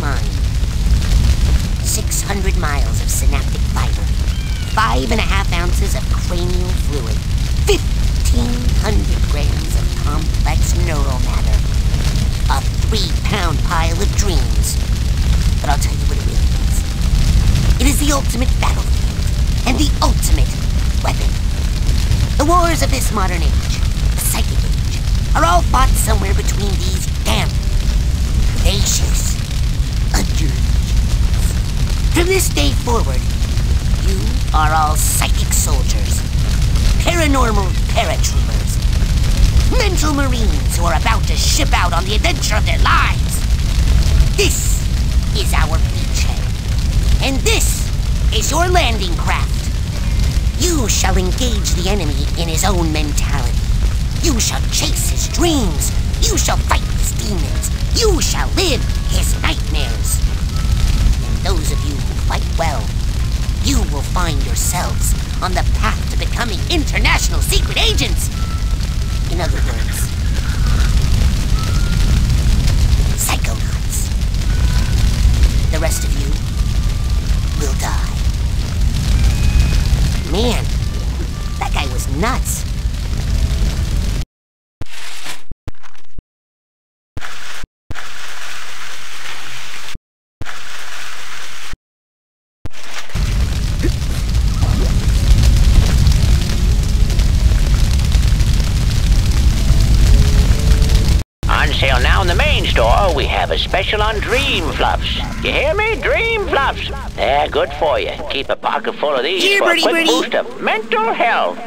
mind. 600 miles of synaptic fiber, five and a half ounces of cranial fluid, 1,500 grams of complex neural matter, a three-pound pile of dreams. But I'll tell you what it really is. It is the ultimate battlefield and the ultimate weapon. The wars of this modern age this day forward, you are all psychic soldiers, paranormal paratroopers, mental marines who are about to ship out on the adventure of their lives. This is our beachhead, and this is your landing craft. You shall engage the enemy in his own mentality. You shall chase his dreams. You shall fight his demons. You shall live yourselves on the path to becoming international secret agents. In other words, psychonauts. The rest of you will die. Man, that guy was nuts. On sale now in the main store, we have a special on Dream Fluffs. You hear me? Dream Fluffs. They're good for you. Keep a pocket full of these Here, for a quick Birdie. boost of mental health.